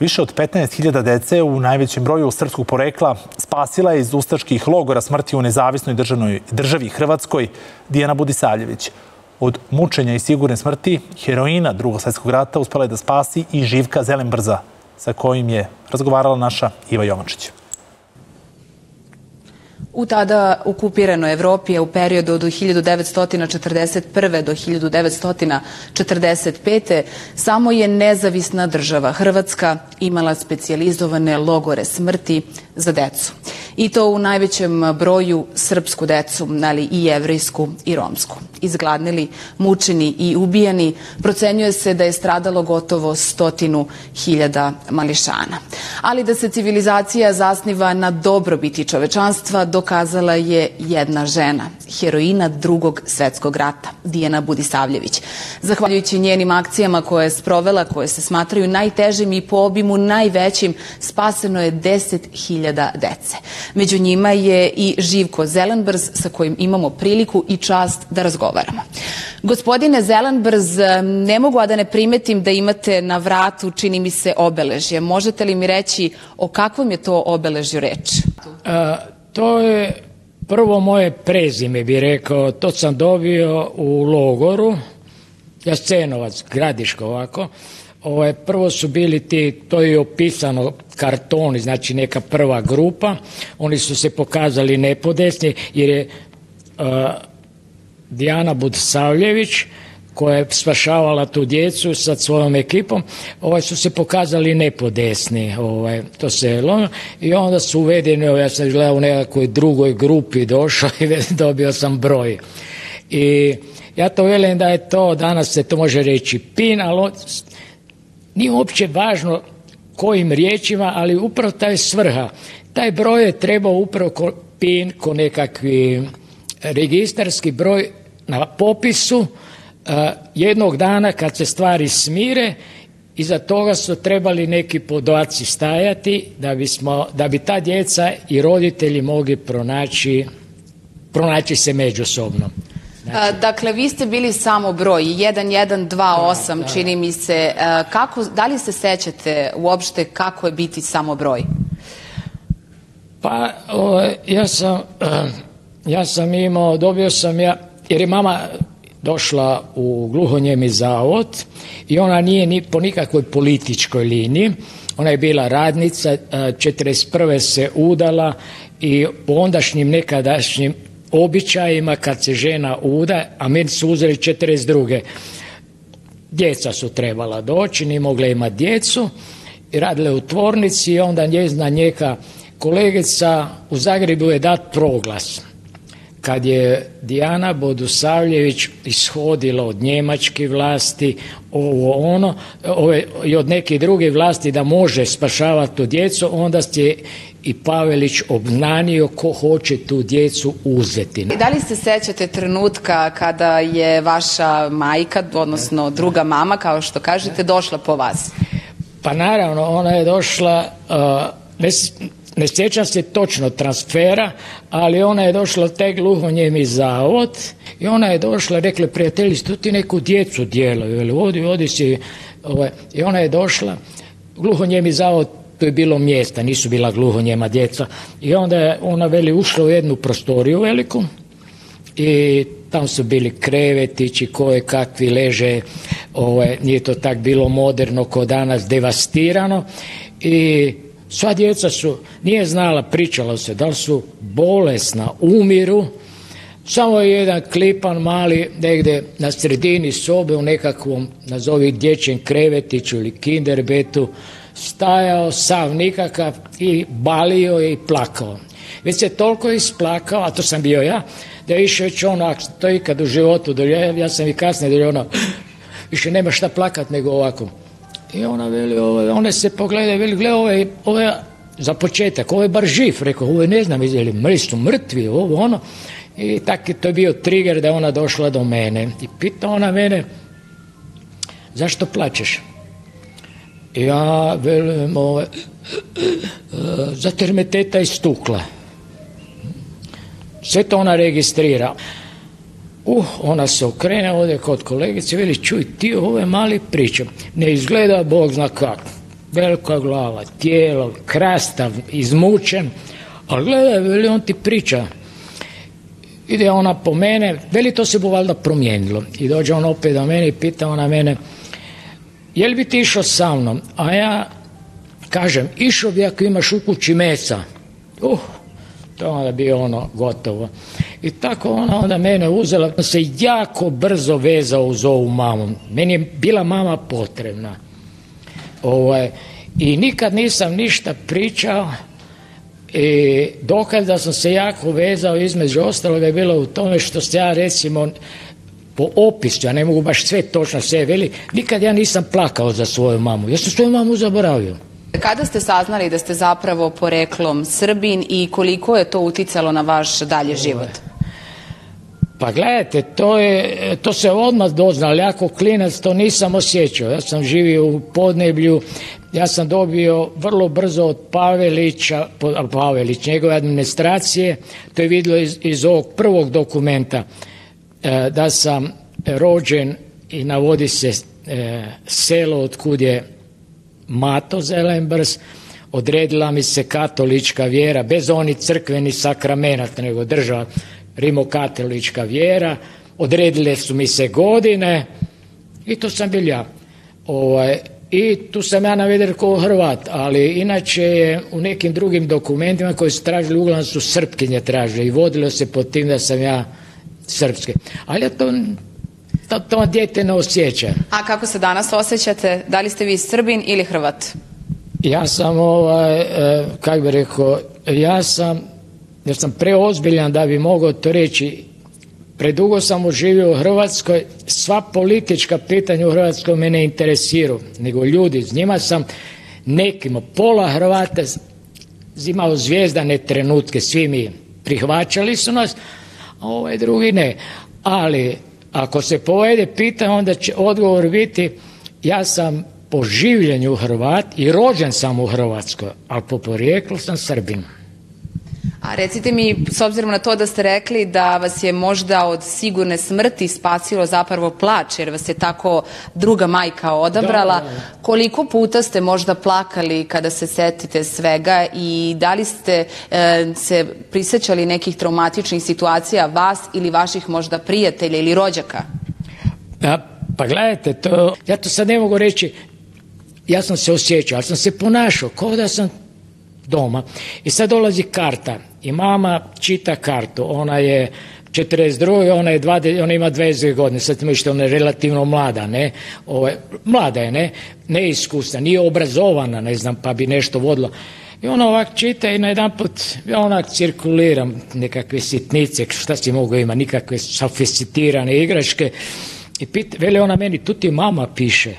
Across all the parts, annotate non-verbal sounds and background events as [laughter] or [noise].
Više od 15.000 dece u najvećem broju srpskog porekla spasila je iz ustaških logora smrti u nezavisnoj državi Hrvatskoj Dijana Budisavljević. Od mučenja i sigurne smrti heroina drugog svjetskog rata uspela je da spasi i Živka Zelenbrza, sa kojim je razgovarala naša Iva Jovančić. U tada okupiranoj Evropi u periodu od 1941. do 1945. samo je nezavisna država Hrvatska imala specijalizovane logore smrti za decu. I to u najvećem broju srpsku decu, ali i jevrijsku i romsku. Izgladnili, mučeni i ubijeni, procenjuje se da je stradalo gotovo stotinu hiljada mališana. Ali da se civilizacija zasniva na dobrobiti čovečanstva dokazala je jedna žena, heroina drugog svetskog rata, Dijana Budisavljević. Zahvaljujući njenim akcijama koje je sprovela, koje se smatraju najtežim i po obimu najvećim, spaseno je 10.000 dece. Među njima je i Živko Zelenbrz sa kojim imamo priliku i čast da razgovaramo. Gospodine Zelenbrz, ne mogu a da ne primetim da imate na vratu, čini mi se, obeležje. Možete li mi reći o kakvom je to obeležju reč? A, to je prvo moje prezime, bi rekao. To sam dobio u logoru. Jascenovac, Gradiško ovako. Ovaj, prvo su bili ti, to je opisano kartoni, znači neka prva grupa. Oni su se pokazali nepodesni jer je Dijana Budsavljević koja je spašavala tu djecu sa svojom ekipom, ovaj su se pokazali nepodesni, ovaj, to se i onda su uvedeni, ja sam gledao u nekakvoj drugoj grupi došao [laughs] i dobio sam broj. I ja to velim da je to, danas se to može reći pin, ali nije uopće važno kojim riječima, ali upravo taj svrha. Taj broj je trebao upravo ko PIN, ko nekakvi registarski broj na popisu jednog dana kad se stvari smire iza toga su trebali neki podaci stajati da, bismo, da bi ta djeca i roditelji mogli pronaći, pronaći se međusobno. Znači... Dakle, vi ste bili samo broj 1128, da, čini mi se. Kako, da li se sećate uopšte kako je biti samo broj? Pa, o, ja sam, ja sam imao, dobio sam ja, jer je mama došla u gluhonjemi zavod i ona nije ni po nikakvoj političkoj liniji. Ona je bila radnica, 41. se udala i po ondašnjim nekadašnjim običajima kad se žena uda, a meni su uzeli 42. Djeca su trebala doći, ni mogle imati djecu i radile u tvornici i onda njezna njeka kolegica u Zagrebu je dat proglas. Kad je Dijana Bodusavljević ishodila od njemačke vlasti ovo ono ove, i od neke druge vlasti da može spašavati tu djecu, onda ste i Pavelić obnanio ko hoće tu djecu uzeti. Da li se sećate trenutka kada je vaša majka, odnosno druga mama, kao što kažete, došla po vas? Pa naravno, ona je došla, uh, ne, ne sjećam se točno transfera, ali ona je došla taj gluhonjemi zavod i ona je došla, rekla, prijatelji, tu ti neku djecu dijelaju, odi, odi si, ovaj, i ona je došla, gluhonjemi zavod to je bilo mjesta, nisu bila gluhonjema djeca. I onda je ona veli ušla u jednu prostoriju veliku i tamo su bili krevetići koje kakvi leže, ovaj, nije to tak bilo moderno ko danas, devastirano. I sva djeca su, nije znala, pričalo se da li su bolesna, umiru, samo je jedan klipan mali negdje na sredini sobe u nekakvom, nazovi dječjem krevetiću ili kinderbetu, stajao sav nikakav i balio je i plakao. Već se toliko isplakao, a to sam bio ja, da je više već ono, ako to ikad u životu ja sam i kasnije doljeva ono, više nema šta plakat nego ovako. I ona veli, ove, one se pogleda, veli, gle, ove, ove, za početak, ovo bar živ, rekao, ovo ne znam, ili mrli su mrtvi, ovo, ono. I tak je to bio trigger da ona došla do mene. I pita ona mene, zašto plačeš? Ja velim, ove, zato jer me teta istukla. Sve to ona registrira. Uh, ona se okrene ovdje kod kolegice, veli, čuj, ti ove mali pričam. Ne izgleda Bog zna kako. velika glava, tijelo, krastav, izmučen, ali gledaj, veli, on ti priča. Ide ona po mene, veli to se bo valjda promijenilo. I dođe on opet do mene i pita ona mene, je li bi ti išao sa mnom? A ja kažem, išao bi ako imaš u kući mesa. Uh, to onda bi ono gotovo. I tako ona onda mene uzela, se jako brzo vezao uz ovu mamu. Meni je bila mama potrebna. Ovaj, I nikad nisam ništa pričao i dokaz da sam se jako vezao između ostaloga je bilo u tome što se ja recimo po opisu, ja ne mogu baš sve točno sve veli, nikad ja nisam plakao za svoju mamu. Ja sam svoju mamu zaboravio. Kada ste saznali da ste zapravo poreklom Srbin i koliko je to uticalo na vaš dalje život? Pa gledajte, to, je, to se odmah doznali, jako klinac to nisam osjećao. Ja sam živio u podneblju, ja sam dobio vrlo brzo od Pavelića, Pavelić, njegove administracije, to je vidjelo iz, iz ovog prvog dokumenta, e, da sam rođen i navodi se e, selo od kud je Mato Zelenbrs, odredila mi se katolička vjera, bez onih crkveni sakramenat, nego država rimokatolička vjera, odredile su mi se godine i to sam bil ja. Ovaj, I tu sam ja naveden kao Hrvat, ali inače je u nekim drugim dokumentima koji su tražili, uglavnom su Srpkinje tražili i vodilo se pod tim da sam ja srpske. Ali ja to to, to dijete ne osjeća. A kako se danas osjećate? Da li ste vi Srbin ili Hrvat? Ja sam, ovaj, e, kako bi rekao, ja sam, jer sam preozbiljan da bi mogao to reći, predugo sam uživio u Hrvatskoj, sva politička pitanja u Hrvatskoj me ne interesiraju, nego ljudi, s njima sam nekima, pola Hrvata imao zvijezdane trenutke, svi mi prihvaćali su nas, a ovaj drugi ne. Ali ako se povede pitanje, onda će odgovor biti ja sam po življenju Hrvat i rođen sam u Hrvatskoj, ali po porijeklu sam Srbin. A recite mi, s obzirom na to da ste rekli da vas je možda od sigurne smrti spasilo zapravo plać, jer vas je tako druga majka odabrala, Da, da, da. koliko puta ste možda plakali kada se setite svega i da li ste e, se prisećali nekih traumatičnih situacija vas ili vaših možda prijatelja ili rođaka? A, pa gledajte, to, ja to sad ne mogu reći, ja sam se osjećao, ali sam se ponašao kao da sam doma. I sad dolazi karta i mama čita kartu, ona je 42, ona, je 20, ona ima 20 godine, sad ima što ona je relativno mlada, ne, Ovo, mlada je, ne, neiskusna, nije obrazovana, ne znam, pa bi nešto vodila. I ona ovak čita i na jedan put, ja onak cirkuliram nekakve sitnice, šta si mogu ima, nikakve sofisticirane igračke. I pita, veli ona meni, tu ti mama piše.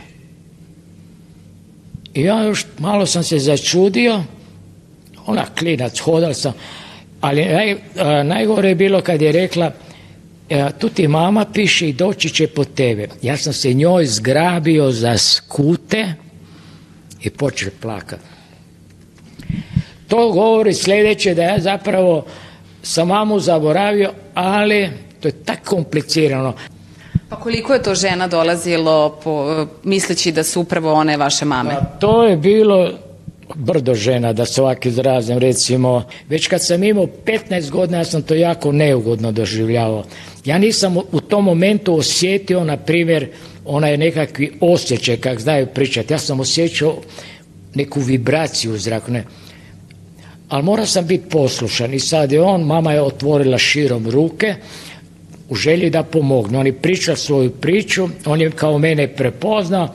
I ja još malo sam se začudio, ona klinac, hodal sam, ali naj, a, najgore je bilo kad je rekla, e, tu ti mama piše i doći će po tebe. Ja sam se njoj zgrabio za skute i počeo plakati. To govori sljedeće da ja zapravo sam mamu zaboravio, ali to je tako komplicirano. Pa koliko je to žena dolazilo po, misleći da su upravo one vaše mame? Pa to je bilo brdo žena, da se ovak izrazim, recimo, već kad sam imao 15 godina, ja sam to jako neugodno doživljavao. Ja nisam u tom momentu osjetio, na primjer, onaj nekakvi osjećaj, kak znaju pričati. Ja sam osjećao neku vibraciju u zraku, ne. Ali morao sam biti poslušan i sad je on, mama je otvorila širom ruke, u želji da pomogne. On je pričao svoju priču, on je kao mene prepoznao,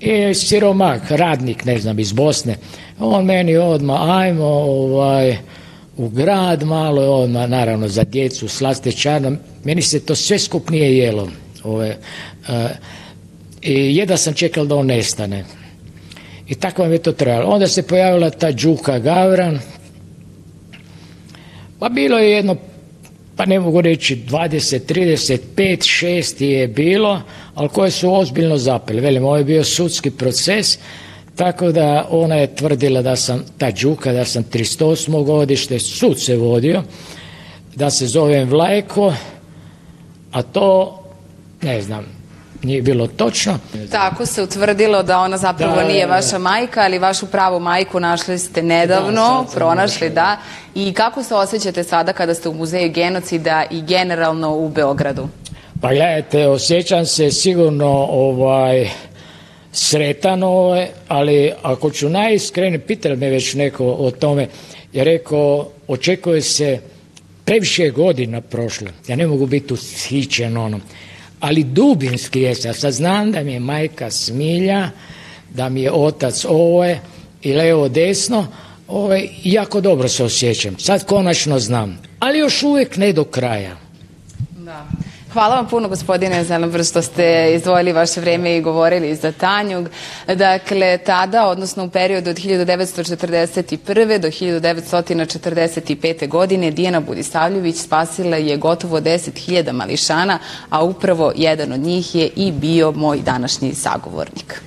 i siromak, radnik, ne znam, iz Bosne. On meni odmah, ajmo ovaj, u grad malo, odmah, naravno, za djecu, slastečarno. Meni se to sve skup nije jelo. Ove, a, I jedva sam čekal da on nestane. I tako vam je to trajalo. Onda se pojavila ta Đuka Gavran. Pa bilo je jedno pa ne mogu reći 20, 35, 6 je bilo, ali koje su ozbiljno zapeli. Velim, ovo je bio sudski proces, tako da ona je tvrdila da sam ta džuka, da sam 308. godište, sud se vodio, da se zovem Vlajko, a to, ne znam, nije bilo točno. Tako se utvrdilo da ona zapravo Da, nije vaša majka, ali vašu pravu majku našli ste nedavno, Da, pronašli, da. I kako se osjećate sada kada ste u muzeju genocida i generalno u Beogradu? Pa gledajte, osjećam se sigurno ovaj, sretan, ovaj, ali ako ću najiskrenije, pitali me već neko o tome, je rekao, očekuje se previše godina prošlo, ja ne mogu biti ushićen ono, ali dubinski ja sad znam da mi je majka Smilja, da mi je otac ovo i levo desno, ovaj, jako dobro se osjećam, sad konačno znam, ali još uvijek ne do kraja. Da. Hvala vam puno gospodine Zelenbrz što ste izdvojili vaše vreme i govorili za Tanjug. Dakle, tada, odnosno u periodu od 1941. do 1945. godine Dijana Budisavljević spasila je gotovo 10.000 mališana, a upravo jedan od njih je i bio moj današnji sagovornik.